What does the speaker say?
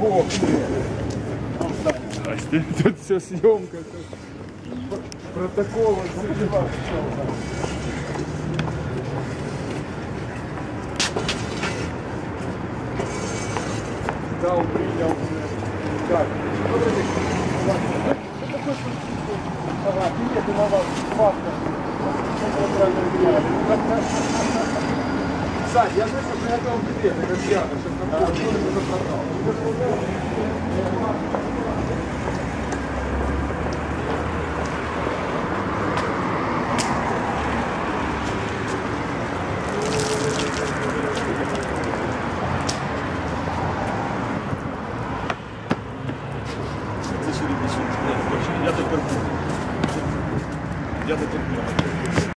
О, Здрасте. Тут все съемка. Протоколы. Дал, принял. Так. Ага, билеты на вас. Папка. Сань, я только приготовил тебе, это как я, чтобы на поле уже забрал. Я так люблю. Я так люблю.